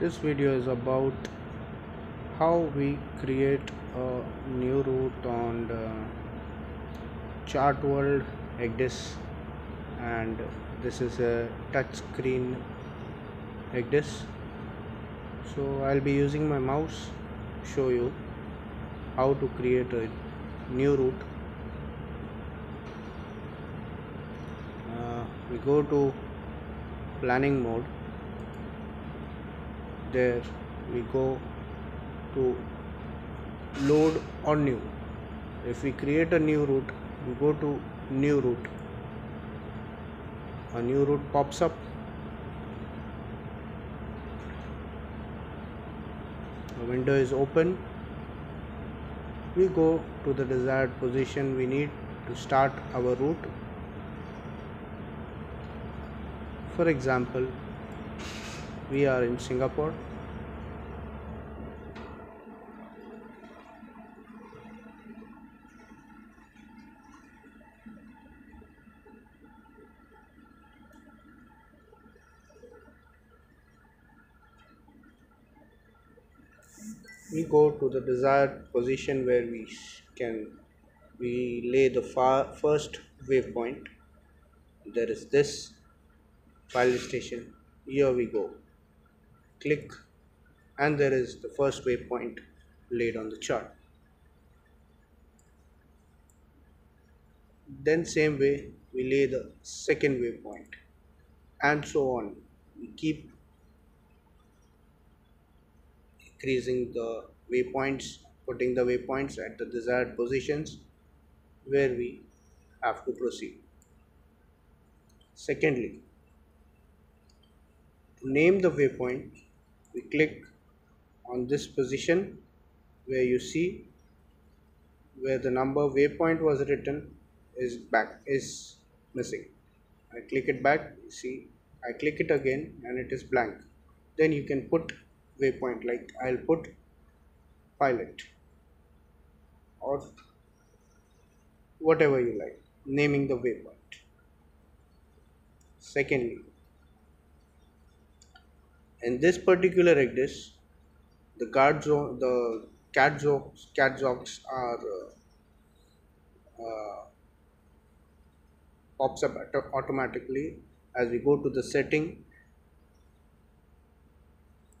This video is about how we create a new route on the Chartworld ECDIS and this is a touch screen ECDIS so I'll be using my mouse show you how to create a new route. Uh, we go to planning mode there we go to load on new. If we create a new route we go to new route. A new route pops up. The window is open. We go to the desired position we need to start our route. For example we are in Singapore. We go to the desired position where we can we lay the far first waypoint. There is this file station. Here we go click and there is the first waypoint laid on the chart. Then same way we lay the second waypoint and so on. We keep increasing the waypoints putting the waypoints at the desired positions where we have to proceed. Secondly to name the waypoint we click on this position where you see where the number waypoint was written is back is missing. I click it back see I click it again and it is blank. Then you can put waypoint like I'll put pilot or whatever you like naming the waypoint. Secondly in this particular ECDIS the guard zone the cat zones cat zones are uh, uh, pops up automatically as we go to the setting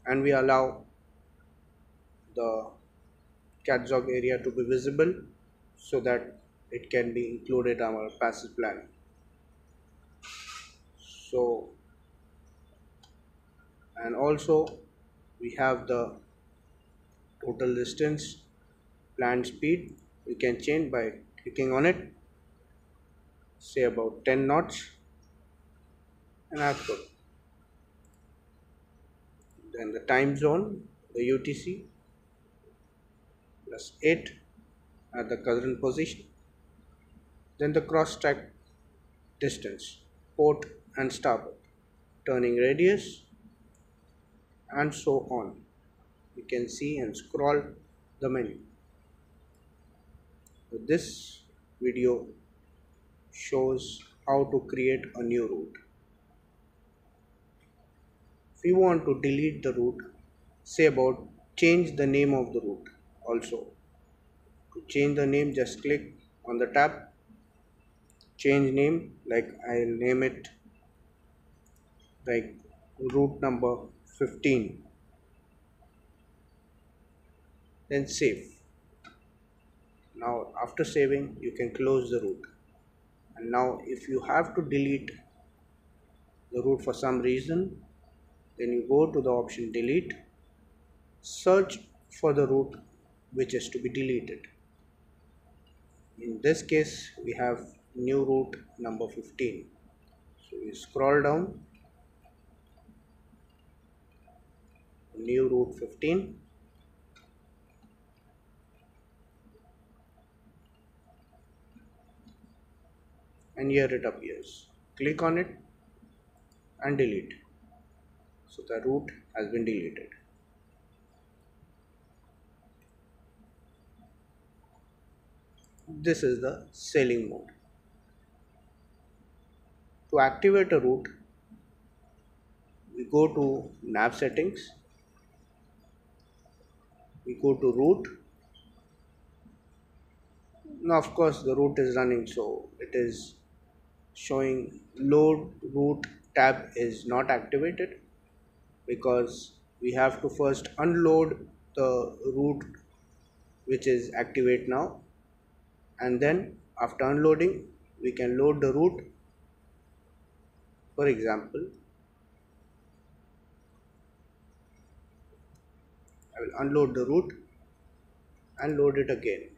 and we allow the cat area to be visible so that it can be included in our passage plan so and also we have the total distance planned speed we can change by clicking on it. Say about 10 knots and output then the time zone the UTC plus 8 at the current position. Then the cross track distance port and starboard turning radius and so on. You can see and scroll the menu. So this video shows how to create a new route. If you want to delete the route say about change the name of the route also. To change the name just click on the tab change name like I'll name it like route number 15 then save. Now after saving you can close the route. And now if you have to delete the route for some reason then you go to the option delete. Search for the route which is to be deleted. In this case we have new route number 15 so we scroll down new route 15 and here it appears. Click on it and delete. So the route has been deleted. This is the sailing mode. To activate a route we go to nav settings we go to route now of course the route is running so it is showing load route tab is not activated because we have to first unload the route which is activate now. And then after unloading we can load the route for example I will unload the route and load it again.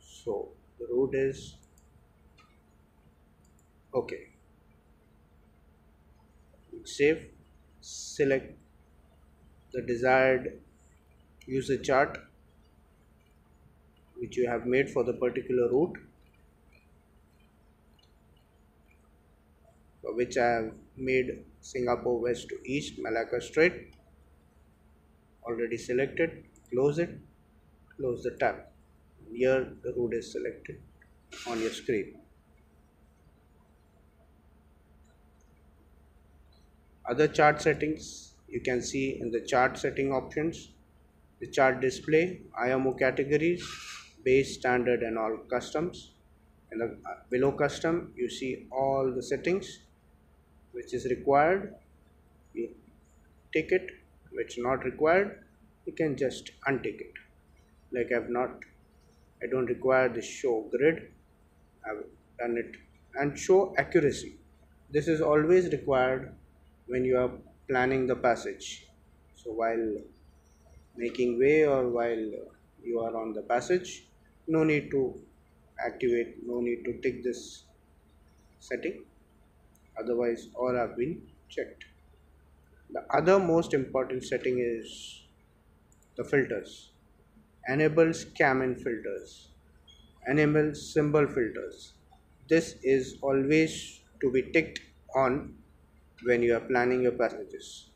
So the route is okay. Save select the desired user chart which you have made for the particular route which I have made Singapore West to East Malacca Strait. Already selected close it close the tab. Here the route is selected on your screen. Other chart settings you can see in the chart setting options the chart display IMO categories base standard and all customs. And the, uh, below custom you see all the settings which is required you take it which not required you can just untick it. Like I've not I don't require the show grid. I've done it and show accuracy. This is always required when you are planning the passage. So while making way or while you are on the passage no need to activate no need to tick this setting otherwise all have been checked. The other most important setting is the filters. Enable SCAMIN filters. Enable symbol filters. This is always to be ticked on when you are planning your passages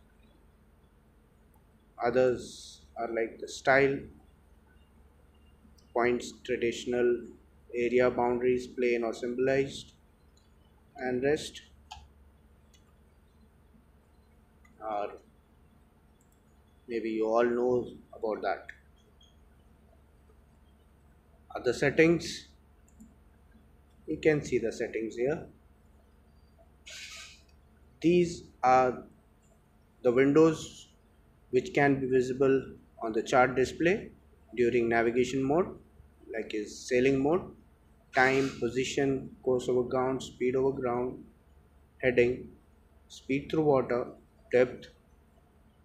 others are like the style points traditional area boundaries plain or symbolized and rest are maybe you all know about that. Other settings you can see the settings here. These are the windows which can be visible on the chart display during navigation mode like is sailing mode time position course over ground speed over ground heading speed through water depth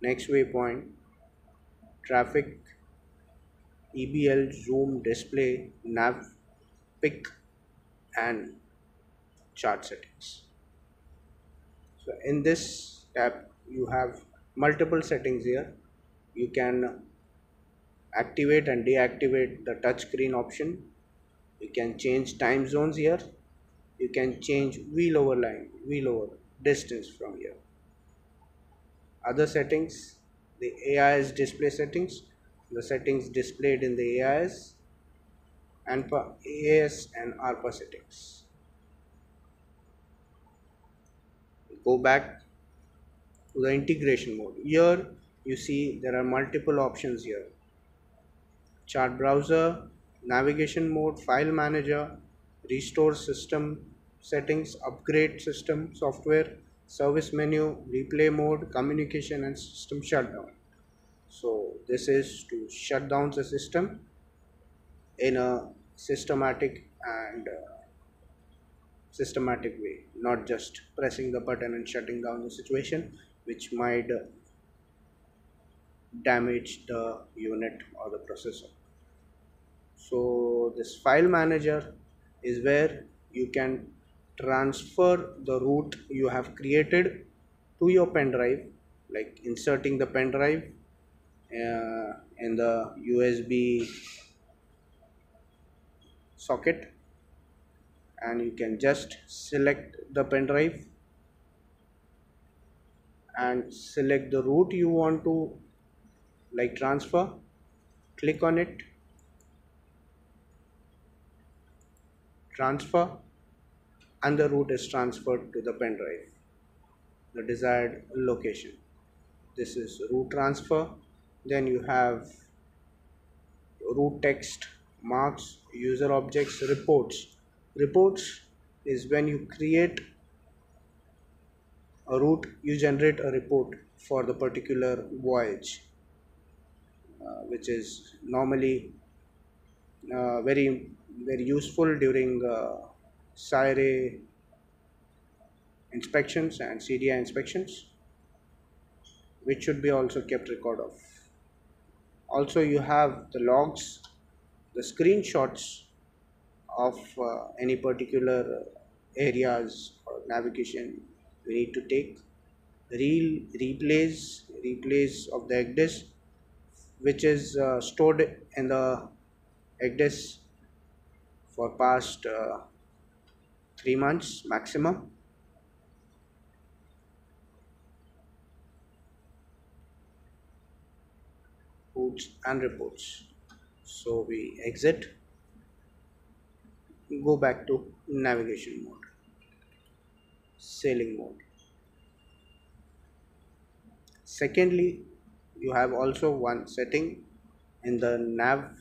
next waypoint traffic EBL zoom display nav pick and chart settings. So in this tab you have multiple settings here. You can activate and deactivate the touchscreen option. You can change time zones here. You can change wheel over line wheel over distance from here other settings the AIS display settings the settings displayed in the AIS and AS and ARPA settings. Go back to the integration mode. Here you see there are multiple options here. Chart browser, navigation mode, file manager, restore system settings, upgrade system software, service menu, replay mode, communication and system shutdown. So this is to shut down the system in a systematic and uh, systematic way, not just pressing the button and shutting down the situation, which might uh, damage the unit or the processor so this file manager is where you can transfer the route you have created to your pen drive like inserting the pen drive uh, in the USB socket. And you can just select the pen drive and select the route you want to like transfer. Click on it. Transfer and the route is transferred to the pen drive the desired location. This is route transfer. Then you have route text marks user objects reports. Reports is when you create a route you generate a report for the particular voyage uh, which is normally uh, very very useful during uh, SIRE inspections and CDI inspections which should be also kept record of. Also you have the logs the screenshots of uh, any particular areas or navigation we need to take real replays replays of the ECDIS which is uh, stored in the ECDIS for past uh, three months maximum. Routes and reports. So we exit. Go back to navigation mode. Sailing mode. Secondly you have also one setting in the nav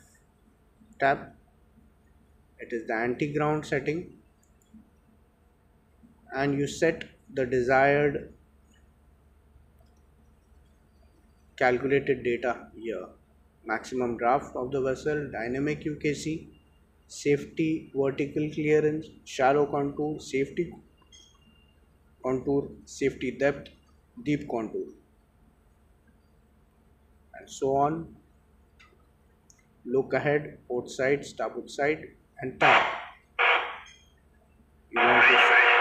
tab. It is the anti-ground setting and you set the desired calculated data here. Maximum draft of the vessel dynamic UKC safety vertical clearance shallow contour safety contour safety depth deep contour and so on. Look ahead port side starboard side and time you want to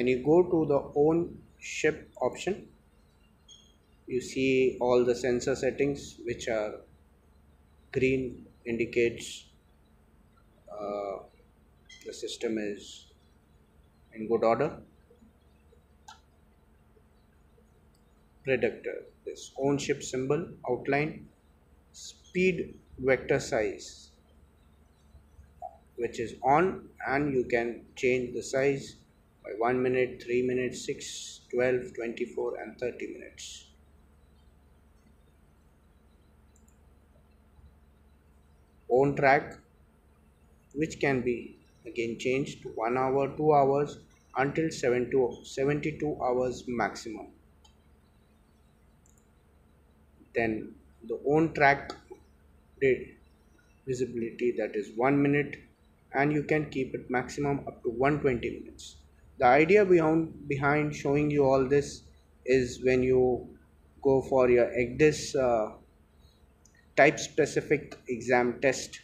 when you go to the own ship option you see all the sensor settings which are green indicates uh, the system is in good order. Predictor this own ship symbol outline speed vector size which is on and you can change the size by 1 minute 3 minutes 6 12 24 and 30 minutes. Own track which can be again changed to 1 hour 2 hours until 7 to 72 hours maximum. Then the own track visibility that is 1 minute and you can keep it maximum up to 120 minutes the idea behind behind showing you all this is when you go for your ECDIS uh, type specific exam test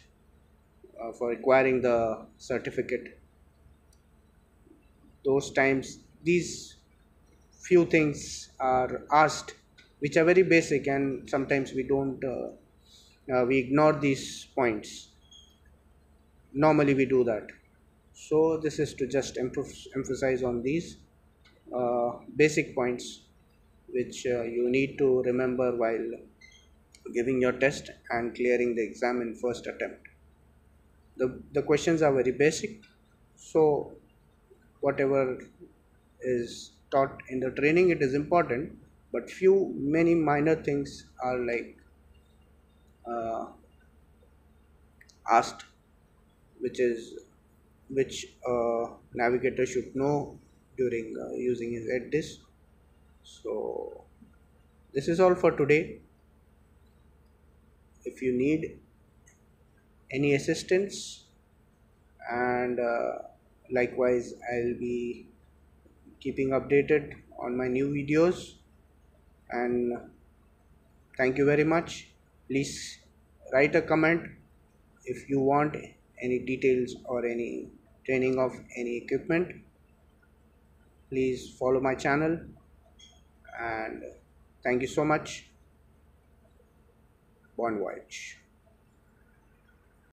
uh, for acquiring the certificate. Those times these few things are asked which are very basic and sometimes we don't uh, uh we ignore these points. Normally we do that so this is to just emphasize on these uh, basic points which uh, you need to remember while giving your test and clearing the exam in first attempt. The the questions are very basic. So whatever is taught in the training it is important but few many minor things are like uh, asked which is which uh, navigator should know during uh, using his ECDIS. So this is all for today. If you need any assistance and uh, likewise I'll be keeping updated on my new videos and thank you very much please write a comment if you want any details or any training of any equipment please follow my channel and thank you so much. Bon voyage